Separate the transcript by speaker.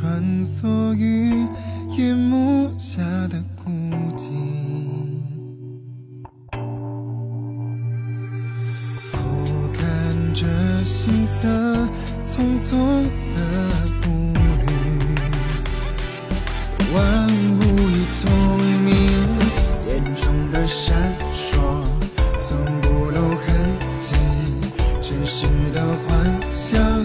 Speaker 1: 穿梭于夜幕下的孤寂。俯瞰着星色，匆匆的步履，万物已透明，眼中的闪烁从不露痕迹，真实的幻想。